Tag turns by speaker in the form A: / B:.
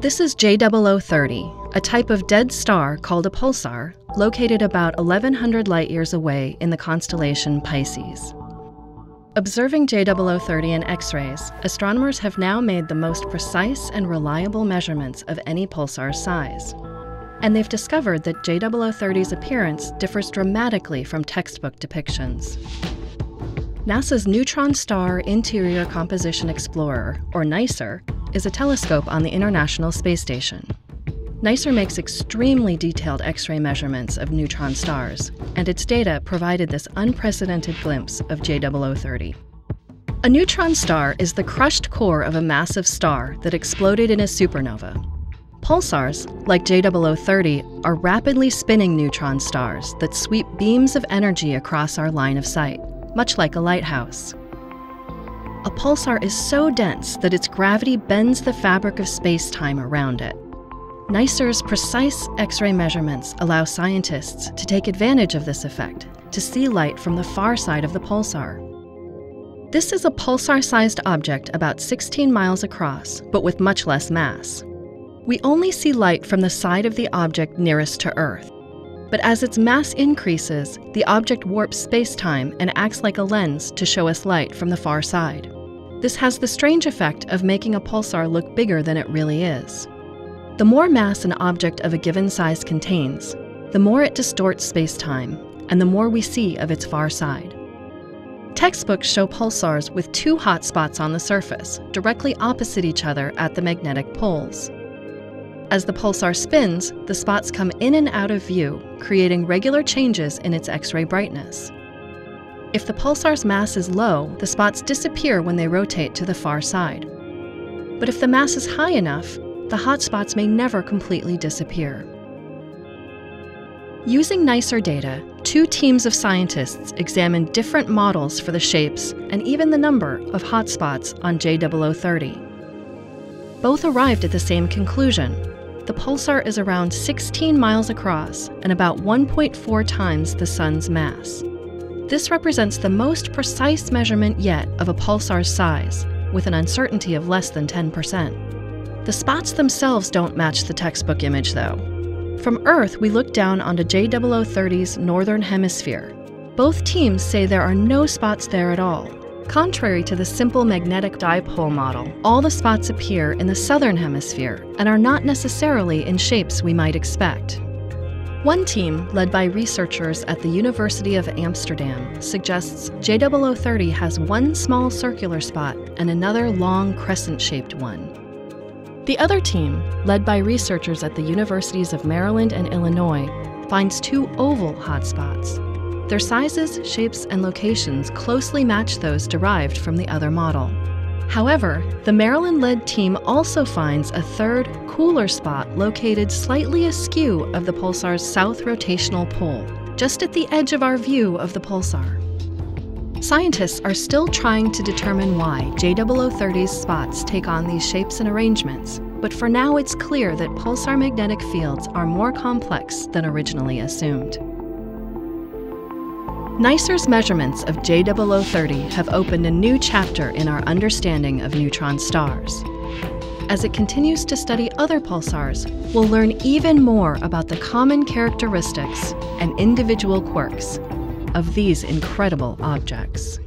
A: This is J0030, a type of dead star called a pulsar, located about 1100 light years away in the constellation Pisces. Observing J0030 in X rays, astronomers have now made the most precise and reliable measurements of any pulsar size. And they've discovered that J0030's appearance differs dramatically from textbook depictions. NASA's Neutron Star Interior Composition Explorer, or NICER, is a telescope on the International Space Station. NICER makes extremely detailed X ray measurements of neutron stars, and its data provided this unprecedented glimpse of J0030. A neutron star is the crushed core of a massive star that exploded in a supernova. Pulsars, like J0030, are rapidly spinning neutron stars that sweep beams of energy across our line of sight, much like a lighthouse. A pulsar is so dense that its gravity bends the fabric of space time around it. NICER's precise X ray measurements allow scientists to take advantage of this effect to see light from the far side of the pulsar. This is a pulsar sized object about 16 miles across, but with much less mass. We only see light from the side of the object nearest to Earth. But as its mass increases, the object warps space time and acts like a lens to show us light from the far side. This has the strange effect of making a pulsar look bigger than it really is. The more mass an object of a given size contains, the more it distorts space-time, and the more we see of its far side. Textbooks show pulsars with two hot spots on the surface, directly opposite each other at the magnetic poles. As the pulsar spins, the spots come in and out of view, creating regular changes in its X ray brightness. If the pulsar's mass is low, the spots disappear when they rotate to the far side. But if the mass is high enough, the hotspots may never completely disappear. Using NICER data, two teams of scientists examined different models for the shapes and even the number of hotspots on J0030. Both arrived at the same conclusion. The pulsar is around 16 miles across and about 1.4 times the Sun's mass. This represents the most precise measurement yet of a pulsar's size, with an uncertainty of less than 10%. The spots themselves don't match the textbook image, though. From Earth, we look down onto J0030's northern hemisphere. Both teams say there are no spots there at all. Contrary to the simple magnetic dipole model, all the spots appear in the southern hemisphere and are not necessarily in shapes we might expect. One team, led by researchers at the University of Amsterdam, suggests J0030 has one small circular spot and another long crescent shaped one. The other team, led by researchers at the universities of Maryland and Illinois, finds two oval hotspots. Their sizes, shapes, and locations closely match those derived from the other model. However, the Maryland led team also finds a third, cooler spot located slightly askew of the pulsar's south rotational pole, just at the edge of our view of the pulsar. Scientists are still trying to determine why J0030's spots take on these shapes and arrangements, but for now it's clear that pulsar magnetic fields are more complex than originally assumed. NICER's measurements of J0030 have opened a new chapter in our understanding of neutron stars. As it continues to study other pulsars, we'll learn even more about the common characteristics and individual quirks of these incredible objects.